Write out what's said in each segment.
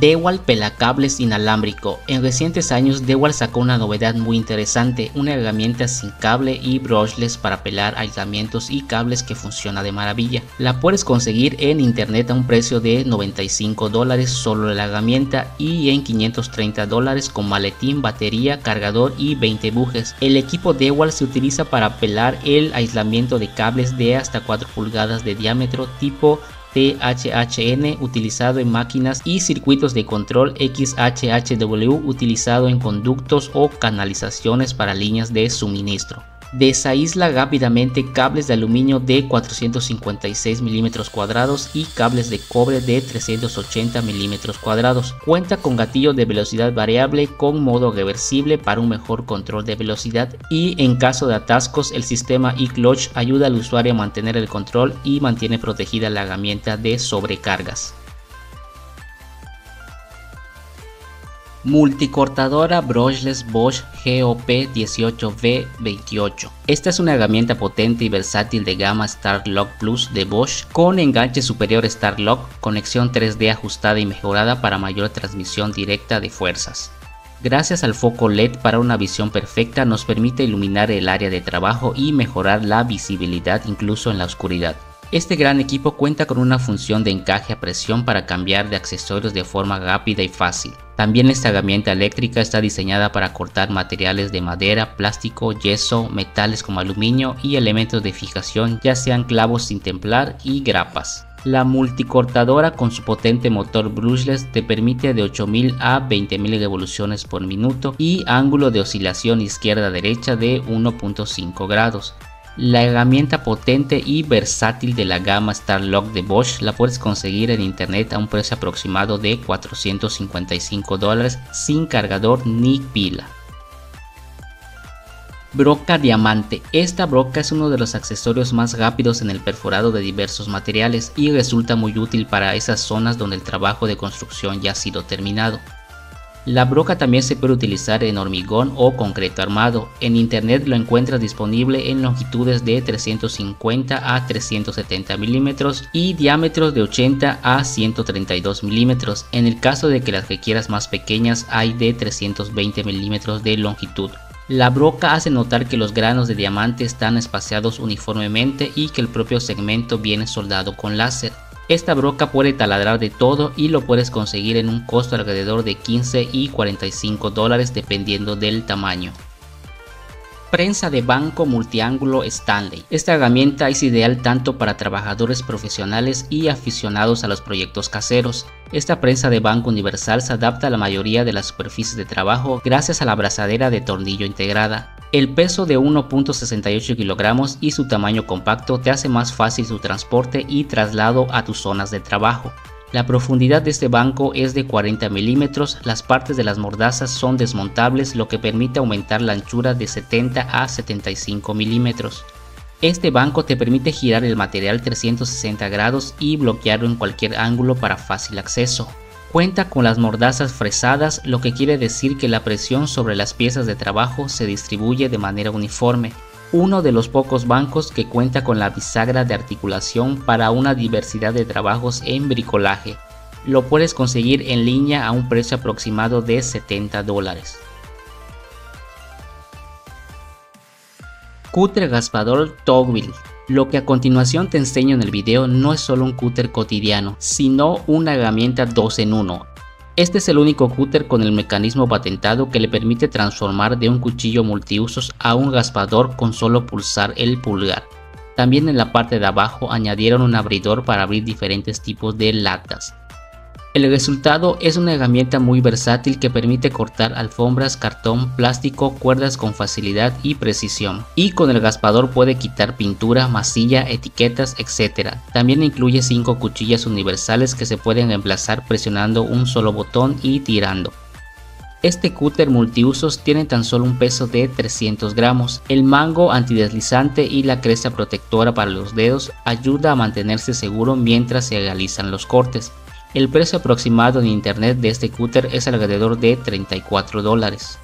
Dewalt pelacables inalámbrico. En recientes años Dewalt sacó una novedad muy interesante, una herramienta sin cable y brushless para pelar aislamientos y cables que funciona de maravilla. La puedes conseguir en internet a un precio de 95 dólares solo la herramienta y en 530 dólares con maletín, batería, cargador y 20 bujes. El equipo Dewalt se utiliza para pelar el aislamiento de cables de hasta 4 pulgadas de diámetro tipo THHN utilizado en máquinas y circuitos de control XHHW utilizado en conductos o canalizaciones para líneas de suministro. Desaísla rápidamente cables de aluminio de 456 mm cuadrados y cables de cobre de 380 mm cuadrados. Cuenta con gatillo de velocidad variable con modo reversible para un mejor control de velocidad y en caso de atascos el sistema e-clutch ayuda al usuario a mantener el control y mantiene protegida la herramienta de sobrecargas. Multicortadora Brushless Bosch GOP18V28. Esta es una herramienta potente y versátil de gama Lock Plus de Bosch con enganche superior Lock, conexión 3D ajustada y mejorada para mayor transmisión directa de fuerzas. Gracias al foco LED para una visión perfecta nos permite iluminar el área de trabajo y mejorar la visibilidad incluso en la oscuridad. Este gran equipo cuenta con una función de encaje a presión para cambiar de accesorios de forma rápida y fácil. También esta herramienta eléctrica está diseñada para cortar materiales de madera, plástico, yeso, metales como aluminio y elementos de fijación ya sean clavos sin templar y grapas. La multicortadora con su potente motor brushless te permite de 8000 a 20000 revoluciones por minuto y ángulo de oscilación izquierda-derecha de 1.5 grados. La herramienta potente y versátil de la gama Starlock de Bosch la puedes conseguir en internet a un precio aproximado de 455 dólares sin cargador ni pila. Broca diamante. Esta broca es uno de los accesorios más rápidos en el perforado de diversos materiales y resulta muy útil para esas zonas donde el trabajo de construcción ya ha sido terminado. La broca también se puede utilizar en hormigón o concreto armado. En internet lo encuentras disponible en longitudes de 350 a 370 milímetros y diámetros de 80 a 132 milímetros. En el caso de que las requieras más pequeñas hay de 320 milímetros de longitud. La broca hace notar que los granos de diamante están espaciados uniformemente y que el propio segmento viene soldado con láser. Esta broca puede taladrar de todo y lo puedes conseguir en un costo alrededor de 15 y 45 dólares dependiendo del tamaño. Prensa de banco multiángulo Stanley. Esta herramienta es ideal tanto para trabajadores profesionales y aficionados a los proyectos caseros. Esta prensa de banco universal se adapta a la mayoría de las superficies de trabajo gracias a la abrazadera de tornillo integrada. El peso de 1.68 kilogramos y su tamaño compacto te hace más fácil su transporte y traslado a tus zonas de trabajo. La profundidad de este banco es de 40 milímetros, las partes de las mordazas son desmontables lo que permite aumentar la anchura de 70 a 75 milímetros. Este banco te permite girar el material 360 grados y bloquearlo en cualquier ángulo para fácil acceso. Cuenta con las mordazas fresadas, lo que quiere decir que la presión sobre las piezas de trabajo se distribuye de manera uniforme, uno de los pocos bancos que cuenta con la bisagra de articulación para una diversidad de trabajos en bricolaje. Lo puedes conseguir en línea a un precio aproximado de 70 dólares. Cúter raspador Toggle. Lo que a continuación te enseño en el video no es solo un cúter cotidiano, sino una herramienta 2 en 1. Este es el único cúter con el mecanismo patentado que le permite transformar de un cuchillo multiusos a un raspador con solo pulsar el pulgar. También en la parte de abajo añadieron un abridor para abrir diferentes tipos de latas. El resultado es una herramienta muy versátil que permite cortar alfombras, cartón, plástico, cuerdas con facilidad y precisión. Y con el raspador puede quitar pintura, masilla, etiquetas, etc. También incluye 5 cuchillas universales que se pueden emplazar presionando un solo botón y tirando. Este cúter multiusos tiene tan solo un peso de 300 gramos. El mango antideslizante y la cresta protectora para los dedos ayuda a mantenerse seguro mientras se realizan los cortes. El precio aproximado en internet de este cúter es alrededor de 34 dólares.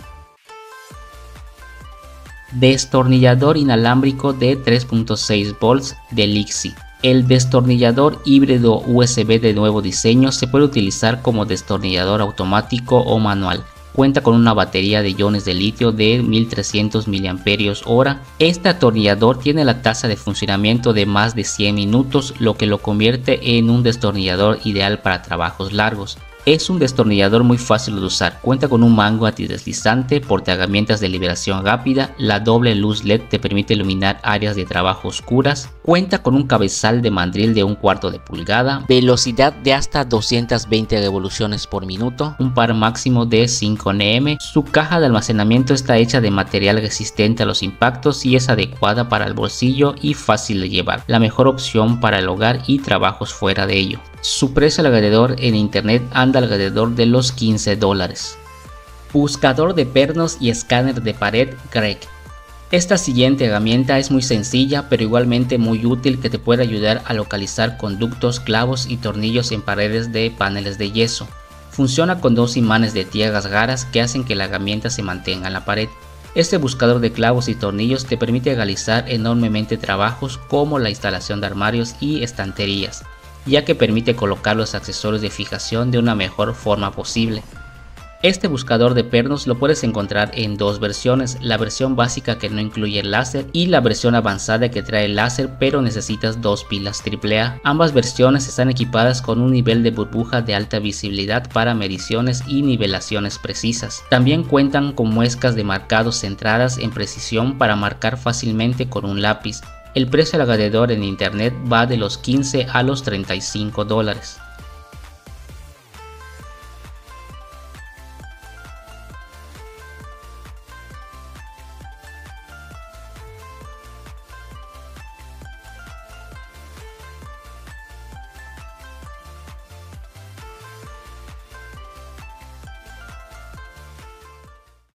Destornillador inalámbrico de 3.6 volts de Lixi. El destornillador híbrido USB de nuevo diseño se puede utilizar como destornillador automático o manual. Cuenta con una batería de iones de litio de 1300 mAh. Este atornillador tiene la tasa de funcionamiento de más de 100 minutos, lo que lo convierte en un destornillador ideal para trabajos largos. Es un destornillador muy fácil de usar, cuenta con un mango antideslizante, portaherramientas de liberación rápida, la doble luz LED te permite iluminar áreas de trabajo oscuras, cuenta con un cabezal de mandril de un cuarto de pulgada, velocidad de hasta 220 revoluciones por minuto, un par máximo de 5 nm, su caja de almacenamiento está hecha de material resistente a los impactos y es adecuada para el bolsillo y fácil de llevar, la mejor opción para el hogar y trabajos fuera de ello. Su precio alrededor en internet anda alrededor de los 15 dólares. Buscador de pernos y escáner de pared Greg. Esta siguiente herramienta es muy sencilla pero igualmente muy útil que te puede ayudar a localizar conductos, clavos y tornillos en paredes de paneles de yeso. Funciona con dos imanes de tierras raras que hacen que la herramienta se mantenga en la pared. Este buscador de clavos y tornillos te permite realizar enormemente trabajos como la instalación de armarios y estanterías ya que permite colocar los accesorios de fijación de una mejor forma posible. Este buscador de pernos lo puedes encontrar en dos versiones, la versión básica que no incluye el láser y la versión avanzada que trae el láser pero necesitas dos pilas AAA. Ambas versiones están equipadas con un nivel de burbuja de alta visibilidad para mediciones y nivelaciones precisas. También cuentan con muescas de marcados centradas en precisión para marcar fácilmente con un lápiz. El precio del alrededor en internet va de los 15 a los 35 dólares.